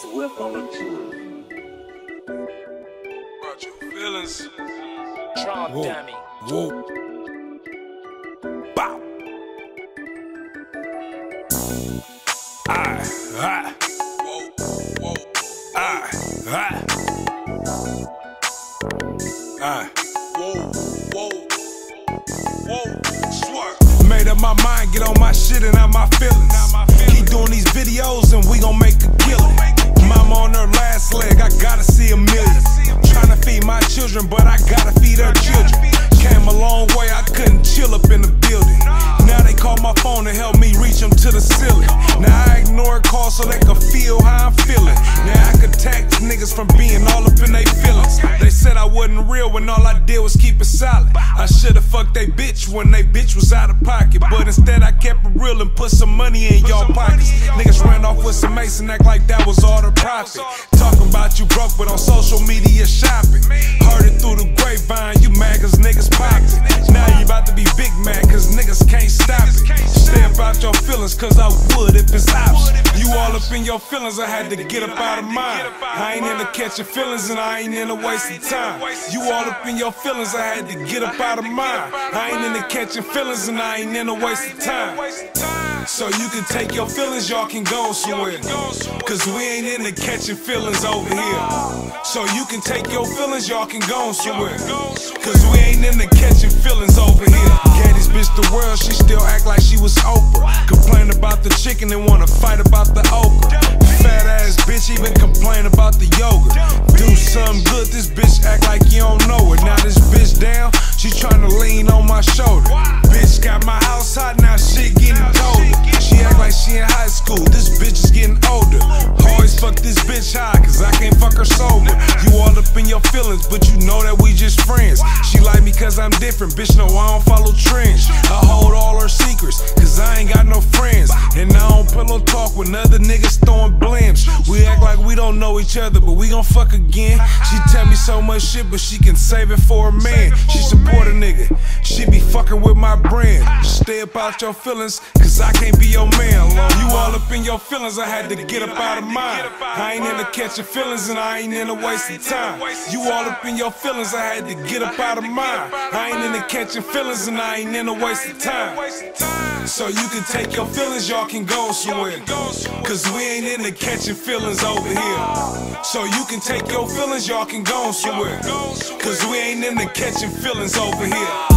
Swift on the tour. Brought your feelings. Trump Whoa. dummy. Whoa. Bow. Ah, ah, Whoa, whoa. ah, ah. Ah. Whoa, whoa, whoa, swear. Made up my mind, get on my shit and out my feelings. Keep doing these videos and we gon' make a killing. Now I ignore calls so they can feel how I'm feeling. Now I can tax niggas from being all up in their feelings. They said I wasn't real when all I did was keep it solid. I should've fucked they bitch when they bitch was out of pocket. But instead I kept it real and put some money in y'all pockets. Niggas ran off with some mason, act like that was all the profit. Talking about you broke, but on social media shopping. Heard it through the grapevine, you cause niggas poppin'. Cause I would if it's option. You all up in your feelings, I had to get up out of mine. I ain't in into catching feelings and I ain't in into wasting time. You all up in your feelings, I had to get up out of mine. I ain't in into catching feelings and I ain't in into wasting time. So you can take your feelings, y'all can go somewhere. Cause we ain't in into catching feelings over here. So you can take your feelings, y'all can go somewhere. Cause we ain't in into catching feelings over here. Bitch the world, she still act like she was Oprah. Complain about the chicken and wanna fight about the okra. Fat ass bitch even complain about the yogurt. Do something good, this bitch act like you don't know her. Now this bitch down, she tryna lean on my shoulder. Bitch got my house hot, now shit getting colder. She act like she in high school, this bitch is getting older. Always fuck this bitch high, cause I can't fuck her sober. You all up in your feelings, but you know that we just friends. She like me cause I'm different, bitch, no, I don't follow trends. Don't know each other, but we gon' fuck again. She tell me so much shit, but she can save it for a man. She support a nigga, she be fucking with my brand. Stay about your feelings, cause I can't be your man. Up in your feelings, I had to get up out of mine. I ain't in into catching feelings and I ain't in into wasting time. You all up in your feelings, I had to get up out of mine. I ain't in into catching feelings and I ain't in wasting time. So you can take your feelings, y'all can go somewhere. Cause we ain't in into catching feelings over here. So you can take your feelings, y'all can go somewhere. Cause we ain't in into catching feelings over here.